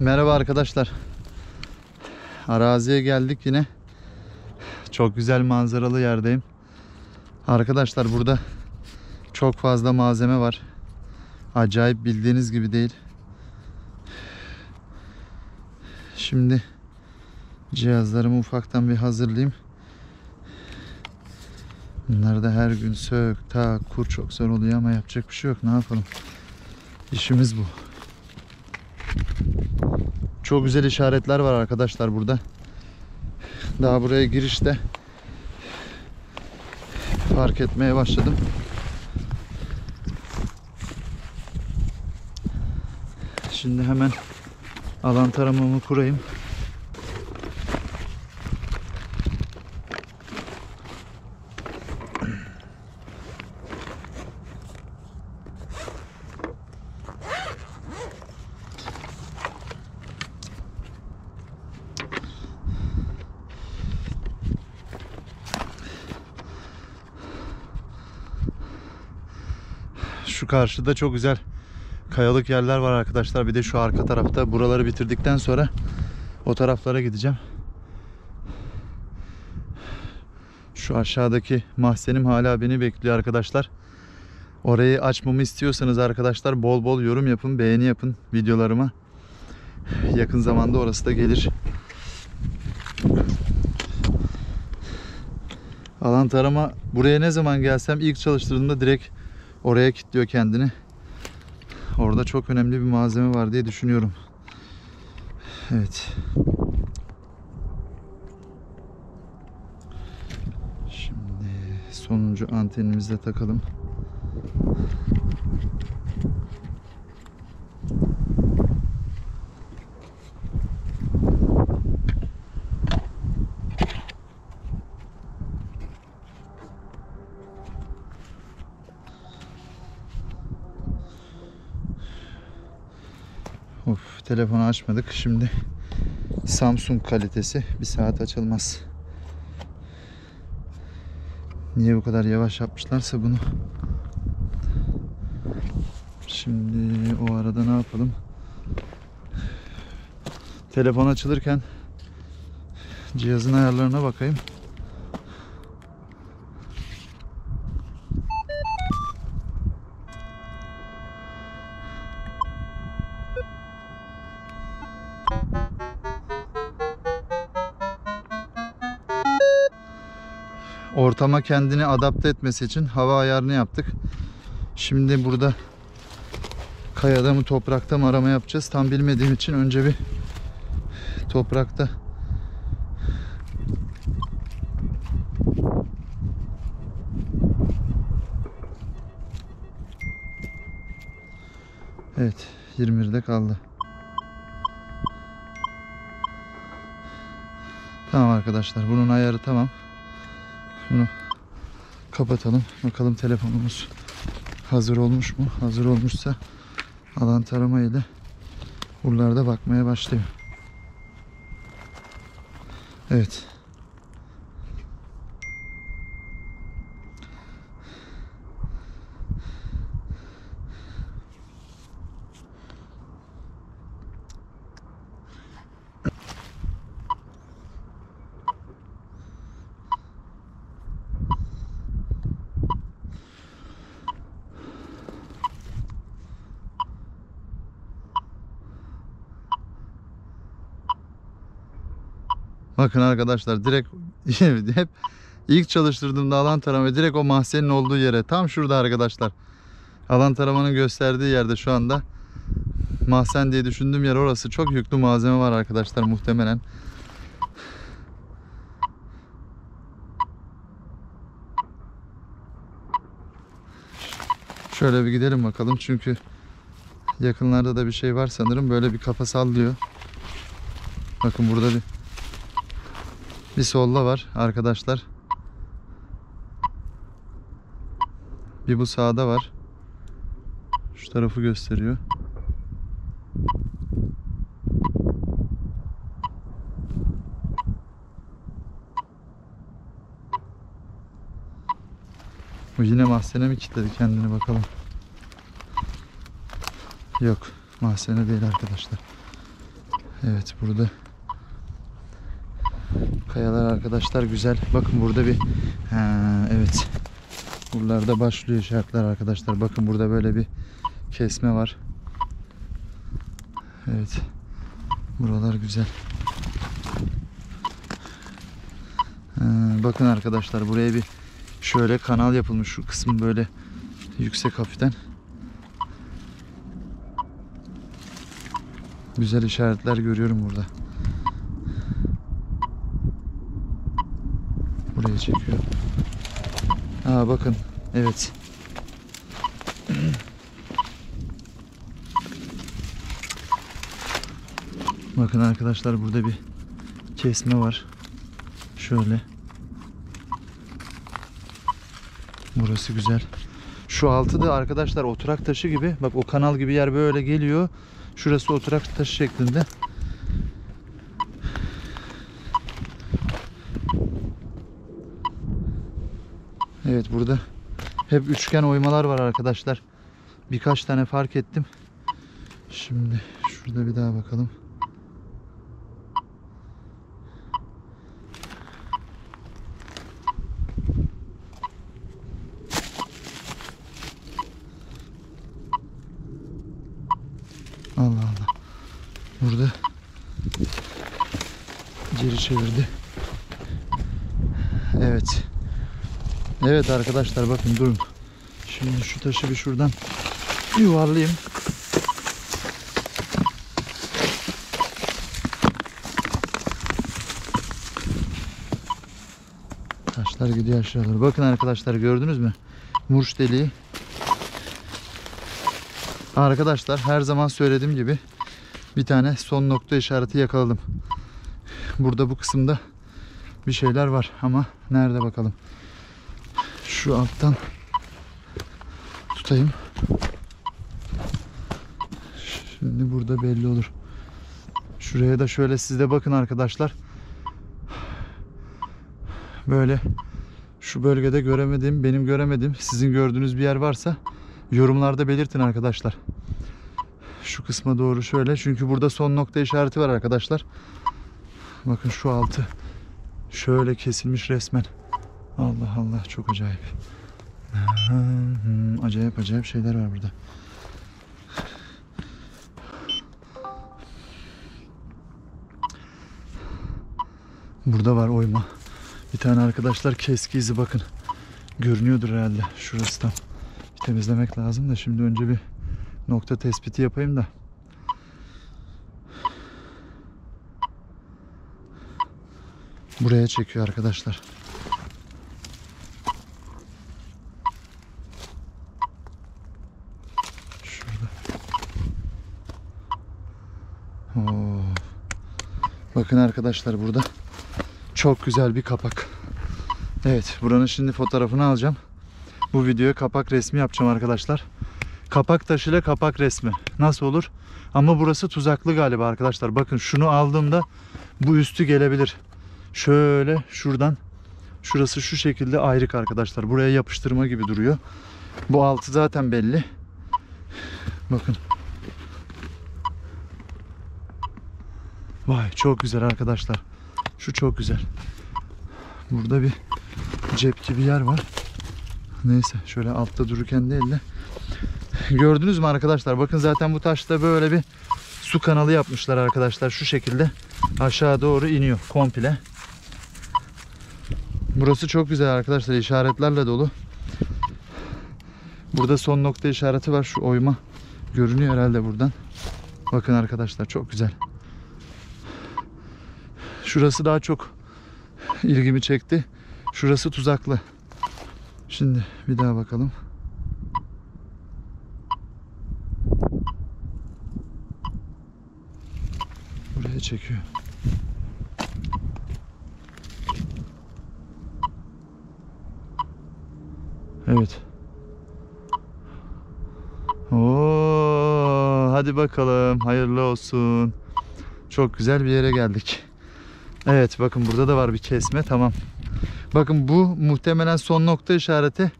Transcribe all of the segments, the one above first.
Merhaba arkadaşlar. Araziye geldik yine. Çok güzel manzaralı yerdeyim. Arkadaşlar burada çok fazla malzeme var. Acayip bildiğiniz gibi değil. Şimdi cihazlarımı ufaktan bir hazırlayayım. Bunları da her gün sök, tak, kur çok zor oluyor ama yapacak bir şey yok. Ne yapalım? İşimiz bu. Çok güzel işaretler var arkadaşlar burada. Daha buraya girişte fark etmeye başladım. Şimdi hemen alan taramamı kurayım. Karşıda çok güzel kayalık yerler var arkadaşlar. Bir de şu arka tarafta. Buraları bitirdikten sonra o taraflara gideceğim. Şu aşağıdaki mahzenim hala beni bekliyor arkadaşlar. Orayı açmamı istiyorsanız arkadaşlar bol bol yorum yapın, beğeni yapın videolarıma. Yakın zamanda orası da gelir. Alan tarama buraya ne zaman gelsem ilk çalıştırdığımda direkt oraya kilitliyor kendini. Orada çok önemli bir malzeme var diye düşünüyorum. Evet. Şimdi sonuncu antenimizi de takalım. Telefonu açmadık. Şimdi Samsung kalitesi bir saat açılmaz. Niye bu kadar yavaş yapmışlarsa bunu. Şimdi o arada ne yapalım? Telefon açılırken cihazın ayarlarına bakayım. Ortama kendini adapte etmesi için hava ayarını yaptık. Şimdi burada kayada mı toprakta mı arama yapacağız tam bilmediğim için önce bir toprakta Evet 21'de kaldı. Tamam arkadaşlar bunun ayarı tamam. Bunu kapatalım. Bakalım telefonumuz hazır olmuş mu? Hazır olmuşsa alan tarama ile buralarda bakmaya başlıyor. Evet. Bakın arkadaşlar direkt hep ilk çalıştırdığımda alan tarama direkt o mahzenin olduğu yere tam şurada arkadaşlar. Alan taramanın gösterdiği yerde şu anda mahzen diye düşündüğüm yer orası. Çok yüklü malzeme var arkadaşlar muhtemelen. Şöyle bir gidelim bakalım çünkü yakınlarda da bir şey var sanırım. Böyle bir kafa sallıyor. Bakın burada bir bir solda var arkadaşlar. Bir bu sağda var. Şu tarafı gösteriyor. Bu yine mahzene mi kilitledi kendini bakalım. Yok mahzene değil arkadaşlar. Evet burada kayalar arkadaşlar güzel. Bakın burada bir ha, evet. Buralarda başlıyor işaretler arkadaşlar. Bakın burada böyle bir kesme var. Evet. Buralar güzel. Ha, bakın arkadaşlar buraya bir şöyle kanal yapılmış. Şu kısmı böyle yüksek hafiften. Güzel işaretler görüyorum burada. Buraya çekiyor. Aa bakın. Evet. Bakın arkadaşlar burada bir kesme var. Şöyle. Burası güzel. Şu altı da arkadaşlar oturak taşı gibi. Bak o kanal gibi yer böyle geliyor. Şurası oturak taşı şeklinde. Evet burada hep üçgen oymalar var arkadaşlar. Birkaç tane fark ettim. Şimdi şurada bir daha bakalım. Allah Allah. Burada geri çevirdi. Evet. Evet arkadaşlar bakın durun. Şimdi şu taşı bir şuradan yuvarlayayım. Taşlar gidiyor aşağı doğru. Bakın arkadaşlar gördünüz mü? Murç deliği. Arkadaşlar her zaman söylediğim gibi bir tane son nokta işareti yakaladım. Burada bu kısımda bir şeyler var ama nerede bakalım. Şu alttan tutayım. Şimdi burada belli olur. Şuraya da şöyle siz de bakın arkadaşlar. Böyle şu bölgede göremediğim, benim göremediğim, sizin gördüğünüz bir yer varsa yorumlarda belirtin arkadaşlar. Şu kısma doğru şöyle. Çünkü burada son nokta işareti var arkadaşlar. Bakın şu altı şöyle kesilmiş resmen. Allah Allah çok acayip. Hmm, Acayip acayip şeyler var burada. Burada var oyma. Bir tane arkadaşlar keski izi bakın. Görünüyordur herhalde. Şurası tam. Bir temizlemek lazım da şimdi önce bir nokta tespiti yapayım da. Buraya çekiyor arkadaşlar. Arkadaşlar burada çok güzel bir kapak. Evet buranın şimdi fotoğrafını alacağım. Bu videoya kapak resmi yapacağım arkadaşlar. Kapak taşıyla kapak resmi. Nasıl olur? Ama burası tuzaklı galiba arkadaşlar. Bakın şunu aldığımda bu üstü gelebilir. Şöyle şuradan şurası şu şekilde ayrık arkadaşlar. Buraya yapıştırma gibi duruyor. Bu altı zaten belli. Bakın. Vay çok güzel arkadaşlar. Şu çok güzel. Burada bir cep gibi yer var. Neyse şöyle altta dururken de. Gördünüz mü arkadaşlar? Bakın zaten bu taşta böyle bir su kanalı yapmışlar arkadaşlar. Şu şekilde aşağı doğru iniyor komple. Burası çok güzel arkadaşlar. işaretlerle dolu. Burada son nokta işareti var. Şu oyma görünüyor herhalde buradan. Bakın arkadaşlar çok güzel. Şurası daha çok ilgimi çekti. Şurası tuzaklı. Şimdi bir daha bakalım. Buraya çekiyor. Evet. Oo, hadi bakalım. Hayırlı olsun. Çok güzel bir yere geldik. Evet bakın burada da var bir kesme. Tamam. Bakın bu muhtemelen son nokta işareti.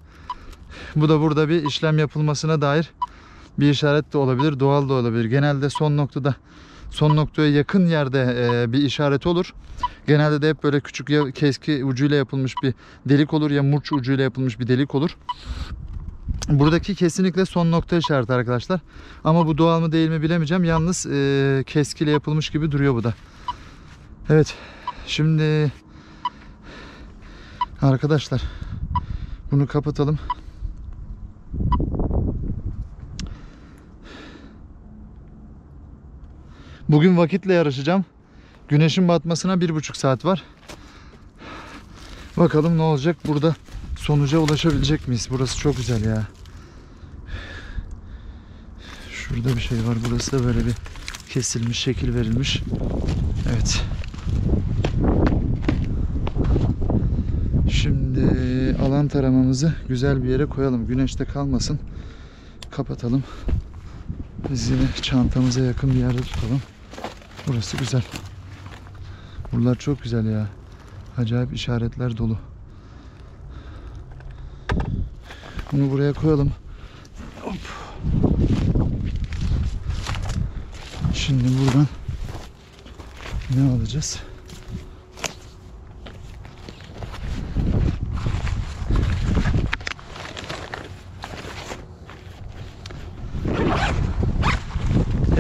Bu da burada bir işlem yapılmasına dair bir işaret de olabilir. Doğal da olabilir. Genelde son noktada son noktaya yakın yerde e, bir işaret olur. Genelde de hep böyle küçük ya keski ucuyla yapılmış bir delik olur ya murç ucuyla yapılmış bir delik olur. Buradaki kesinlikle son nokta işareti arkadaşlar. Ama bu doğal mı değil mi bilemeyeceğim. Yalnız e, keskiyle yapılmış gibi duruyor bu da. Evet. Şimdi arkadaşlar bunu kapatalım. Bugün vakitle yarışacağım. Güneşin batmasına bir buçuk saat var. Bakalım ne olacak burada sonuca ulaşabilecek miyiz? Burası çok güzel ya. Şurada bir şey var. Burası da böyle bir kesilmiş, şekil verilmiş. Evet. Şimdi taramamızı güzel bir yere koyalım. Güneşte kalmasın. Kapatalım. Biz yine çantamıza yakın bir yerde tutalım. Burası güzel. Buralar çok güzel ya. Acayip işaretler dolu. Bunu buraya koyalım. Hop. Şimdi buradan ne alacağız?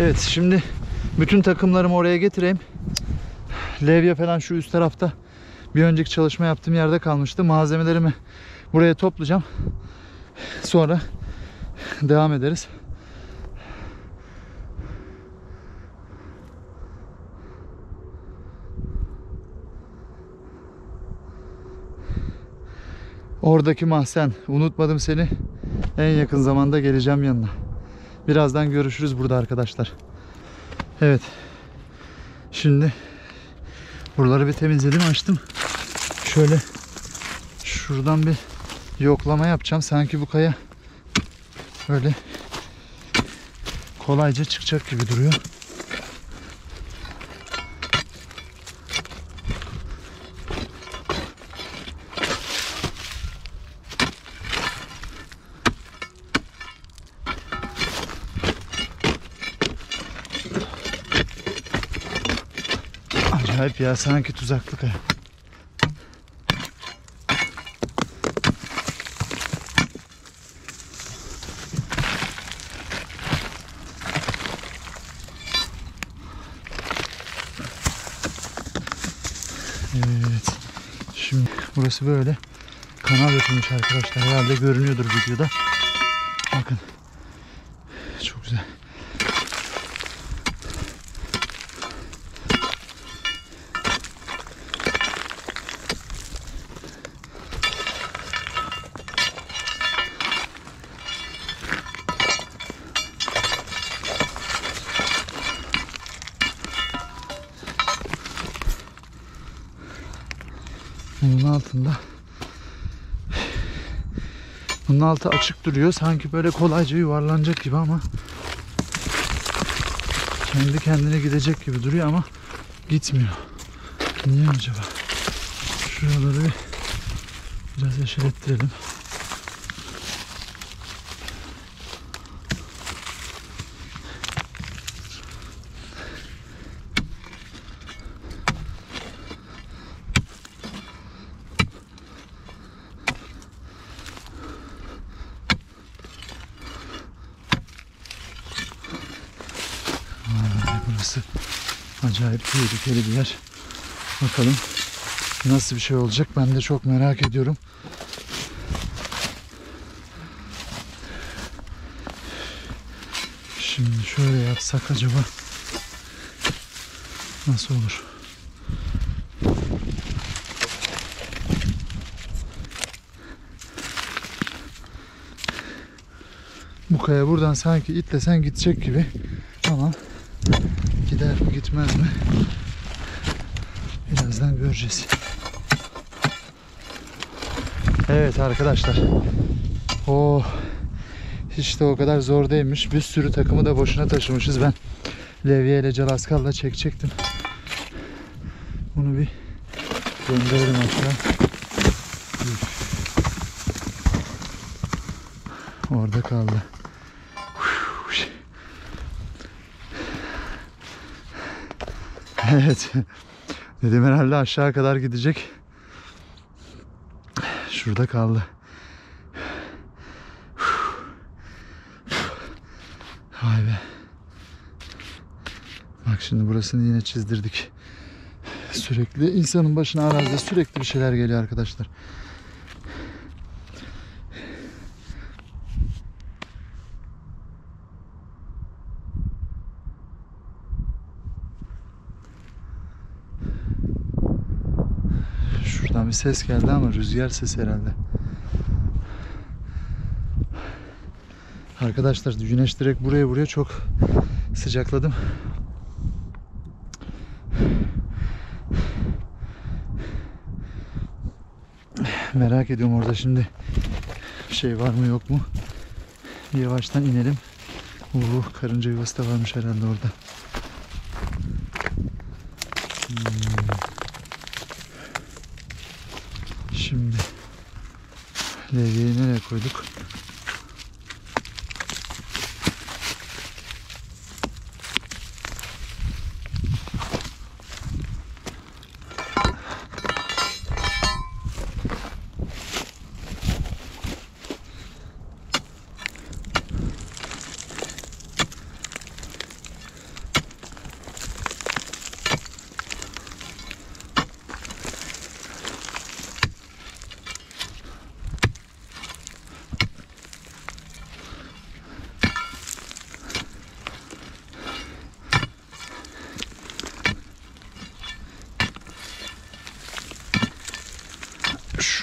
Evet şimdi bütün takımlarımı oraya getireyim. Levye falan şu üst tarafta bir önceki çalışma yaptığım yerde kalmıştı. Malzemelerimi buraya toplayacağım. Sonra devam ederiz. Oradaki mahzen. Unutmadım seni. En yakın zamanda geleceğim yanına. Birazdan görüşürüz burada arkadaşlar. Evet. Şimdi buraları bir temizledim açtım. Şöyle şuradan bir yoklama yapacağım. Sanki bu kaya böyle kolayca çıkacak gibi duruyor. Acayip ya sanki tuzaklı kaya. Evet. Şimdi burası böyle kanal yapılmış arkadaşlar. Herhalde görünüyordur videoda. Bakın. Çok güzel. Bunun altında bunun altı açık duruyor. Sanki böyle kolayca yuvarlanacak gibi ama kendi kendine gidecek gibi duruyor ama gitmiyor. Niye acaba? Şuraları bir biraz. Vay, burası acayip tehlikeli bir yer. Bakalım nasıl bir şey olacak ben de çok merak ediyorum. Şimdi şöyle yapsak acaba nasıl olur? Bu kaya buradan sanki itlesen gidecek gibi gider mi? Birazdan göreceğiz. Evet arkadaşlar. Oh. Hiç de o kadar zor değilmiş. Bir sürü takımı da boşuna taşımışız. Ben Levye ile Calaskal'la çekecektim. Bunu bir gönderelim aşağı. Orada kaldı. Evet. Dedim herhalde aşağı kadar gidecek. Şurada kaldı. Vay be. Bak şimdi burasını yine çizdirdik. Sürekli insanın başına arazide sürekli bir şeyler geliyor arkadaşlar. Şuradan bir ses geldi ama rüzgar sesi herhalde. Arkadaşlar güneş direkt buraya vuruyor çok sıcakladım. Merak ediyorum orada şimdi şey var mı yok mu? Yavaştan inelim. Oo, karınca yuvası da varmış herhalde orada. Hmm. Şimdi levyeyi nereye koyduk?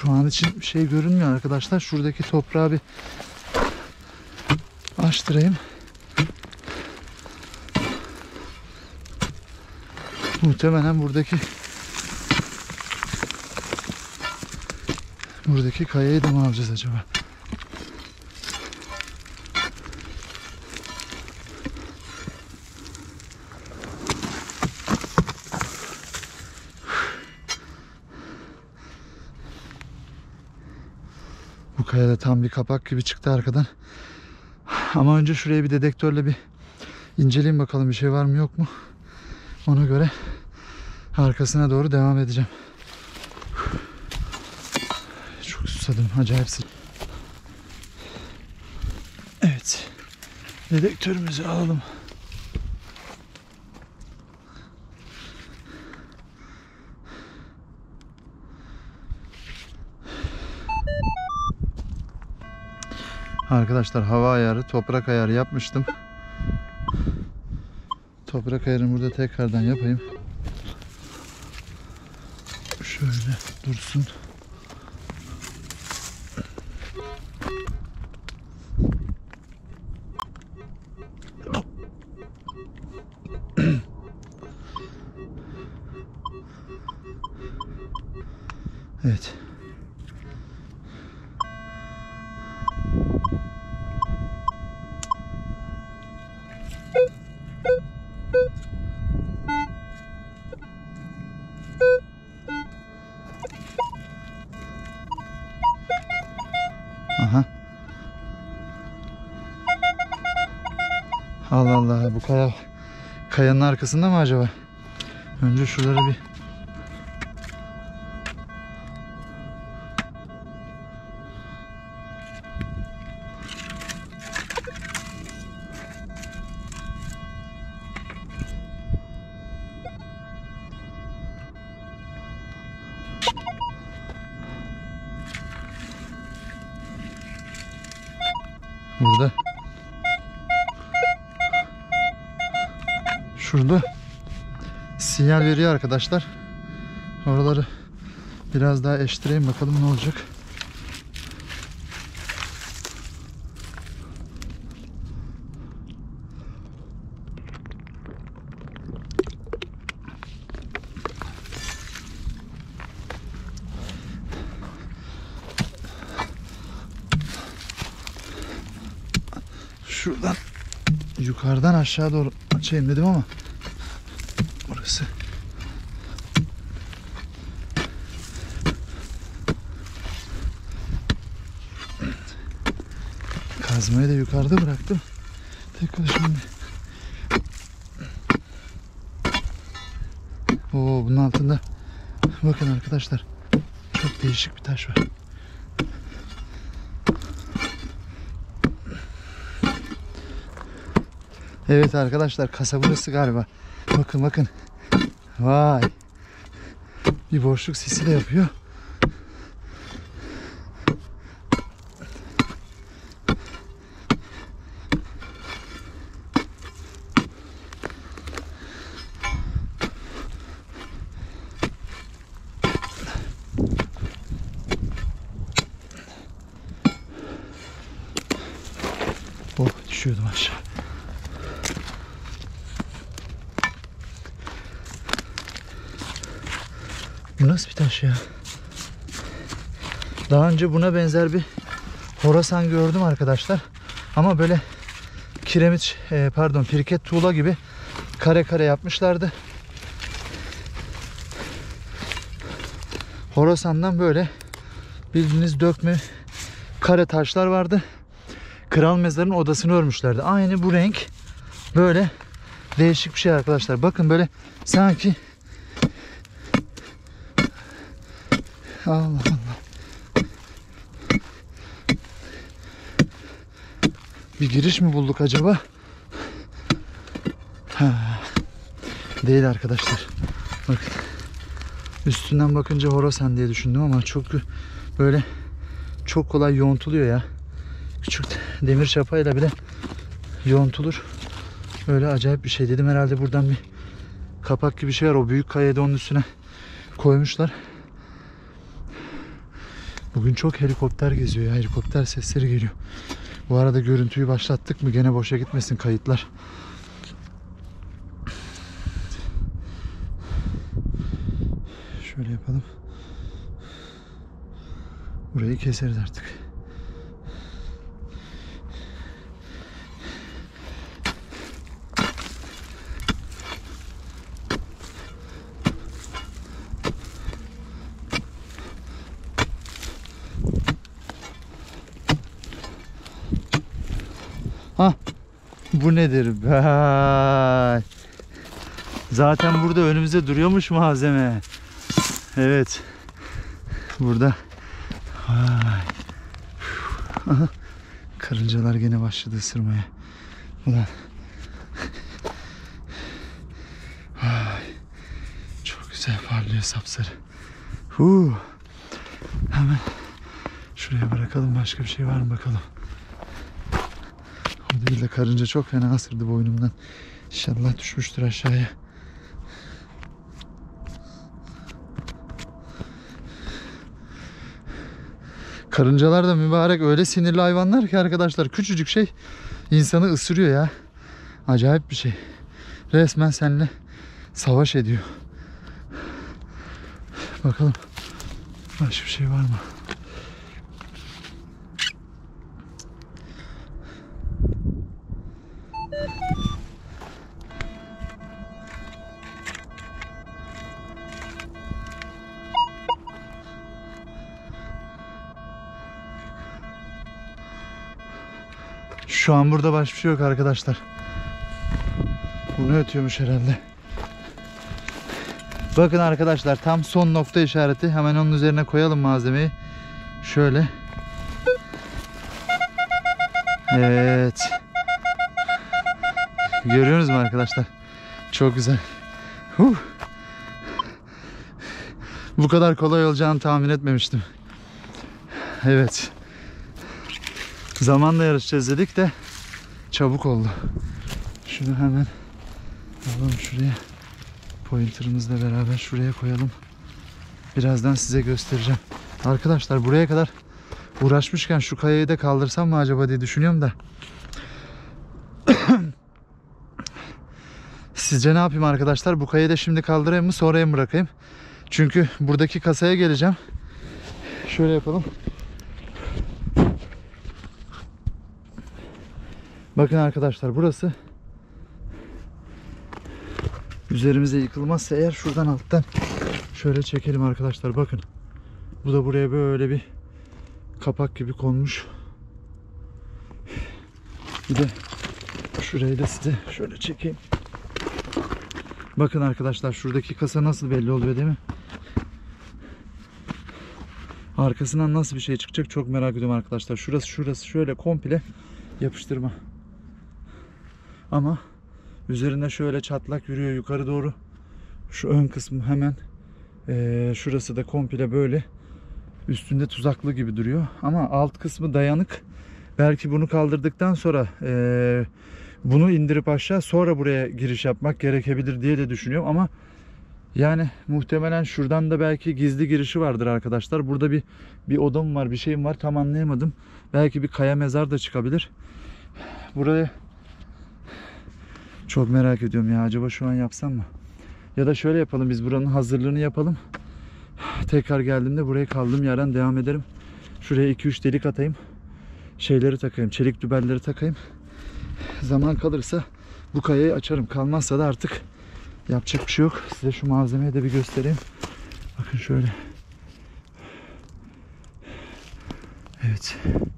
Şu an için bir şey görünmüyor arkadaşlar. Şuradaki toprağı bir açtırayım. Muhtemelen buradaki buradaki kayayı da mı alacağız acaba? Kayada tam bir kapak gibi çıktı arkadan. Ama önce şuraya bir dedektörle bir inceleyeyim bakalım bir şey var mı yok mu. Ona göre arkasına doğru devam edeceğim. Çok susadım. Acayip sıcak. Evet. Dedektörümüzü alalım. Arkadaşlar hava ayarı, toprak ayarı yapmıştım. Toprak ayarını burada tekrardan yapayım. Şöyle dursun. Kaya kayanın arkasında mı acaba? Önce şuraları bir Şurada sinyal veriyor arkadaşlar. Oraları biraz daha eştireyim bakalım ne olacak. Şuradan yukarıdan aşağı doğru açayım dedim ama burası kazmayı da yukarıda bıraktım. Tekrar şimdi Oo bunun altında bakın arkadaşlar çok değişik bir taş var. Evet arkadaşlar kasa burası galiba. Bakın bakın. Vay. Bir boşluk sesi de yapıyor. Oh düşüyordum aşağı. Bu nasıl bir taş ya? Daha önce buna benzer bir horasan gördüm arkadaşlar. Ama böyle kiremit e, pardon pirket tuğla gibi kare kare yapmışlardı. Horasan'dan böyle bildiğiniz dökme kare taşlar vardı. Kral mezarının odasını örmüşlerdi. Aynı bu renk böyle değişik bir şey arkadaşlar. Bakın böyle sanki Allah Allah. Bir giriş mi bulduk acaba? Ha. Değil arkadaşlar. Bakın. Üstünden bakınca Horasan diye düşündüm ama çok böyle çok kolay yontuluyor ya. Küçük demir çapayla bile yontulur. Öyle acayip bir şey dedim herhalde buradan bir kapak gibi bir şey var. O büyük kayayı da onun üstüne koymuşlar. Bugün çok helikopter geziyor ya. Helikopter sesleri geliyor. Bu arada görüntüyü başlattık mı gene boşa gitmesin kayıtlar. Şöyle yapalım. Burayı keseriz artık. Ha bu nedir be? Zaten burada önümüzde duruyormuş malzeme. Evet. Burada. Vay. Karıncalar gene başladı ısırmaya. Ulan. Vay. Çok güzel parlıyor sapsarı. Huu. Hemen şuraya bırakalım. Başka bir şey var mı bakalım. Değil de karınca çok fena ısırdı boynumdan. İnşallah düşmüştür aşağıya. Karıncalar da mübarek öyle sinirli hayvanlar ki arkadaşlar küçücük şey insanı ısırıyor ya. Acayip bir şey. Resmen seninle savaş ediyor. Bakalım başka bir şey var mı? Şu an burada başka bir şey yok arkadaşlar. Bunu ötüyormuş herhalde. Bakın arkadaşlar tam son nokta işareti. Hemen onun üzerine koyalım malzemeyi. Şöyle. Evet. Görüyorsunuz mu arkadaşlar? Çok güzel. Huh. Bu kadar kolay olacağını tahmin etmemiştim. Evet. Zamanla yarışacağız dedik de çabuk oldu. Şunu hemen alalım şuraya. Pointer'ımızla beraber şuraya koyalım. Birazdan size göstereceğim. Arkadaşlar buraya kadar uğraşmışken şu kayayı da kaldırsam mı acaba diye düşünüyorum da. Sizce ne yapayım arkadaşlar? Bu kayayı da şimdi kaldırayım mı sonraya mı bırakayım? Çünkü buradaki kasaya geleceğim. Şöyle yapalım. Bakın arkadaşlar burası üzerimize yıkılmazsa eğer şuradan alttan şöyle çekelim arkadaşlar bakın. Bu da buraya böyle bir kapak gibi konmuş. Bir de şurayı da size şöyle çekeyim. Bakın arkadaşlar şuradaki kasa nasıl belli oluyor değil mi? Arkasından nasıl bir şey çıkacak çok merak ediyorum arkadaşlar. Şurası şurası şöyle komple yapıştırma. Ama üzerinde şöyle çatlak yürüyor yukarı doğru. Şu ön kısmı hemen eee, şurası da komple böyle üstünde tuzaklı gibi duruyor. Ama alt kısmı dayanık. Belki bunu kaldırdıktan sonra eee, bunu indirip aşağı sonra buraya giriş yapmak gerekebilir diye de düşünüyorum ama yani muhtemelen şuradan da belki gizli girişi vardır arkadaşlar. Burada bir bir odam var, bir şeyim var tam anlayamadım. Belki bir kaya mezar da çıkabilir. Buraya çok merak ediyorum ya acaba şu an yapsam mı? Ya da şöyle yapalım biz buranın hazırlığını yapalım. Tekrar geldiğimde buraya kaldığım yerden devam ederim. Şuraya 2-3 delik atayım. Şeyleri takayım, çelik dübelleri takayım. Zaman kalırsa bu kayayı açarım. Kalmazsa da artık yapacak bir şey yok. Size şu malzemeyi de bir göstereyim. Bakın şöyle. Evet. Acayip.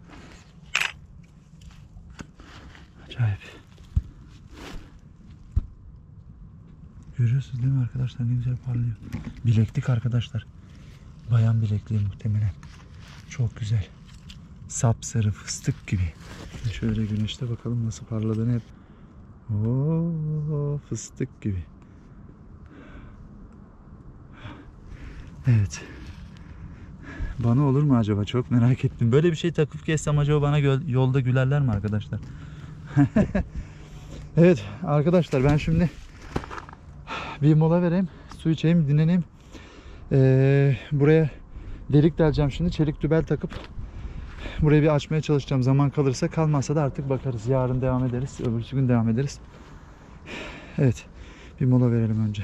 Görüyorsunuz değil mi arkadaşlar ne güzel parlıyor. Bileklik arkadaşlar. Bayan bilekliği muhtemelen. Çok güzel. Sapsarı fıstık gibi. Şöyle güneşte bakalım nasıl parladığını hep. Oo, fıstık gibi. Evet. Bana olur mu acaba? Çok merak ettim. Böyle bir şey takıp gezsem acaba bana yolda gülerler mi arkadaşlar? evet arkadaşlar ben şimdi bir mola vereyim. Su içeyim, dinleneyim. Ee, buraya delik deleceğim şimdi. Çelik dübel takıp burayı bir açmaya çalışacağım. Zaman kalırsa kalmazsa da artık bakarız. Yarın devam ederiz. Öbürsü gün devam ederiz. Evet. Bir mola verelim önce.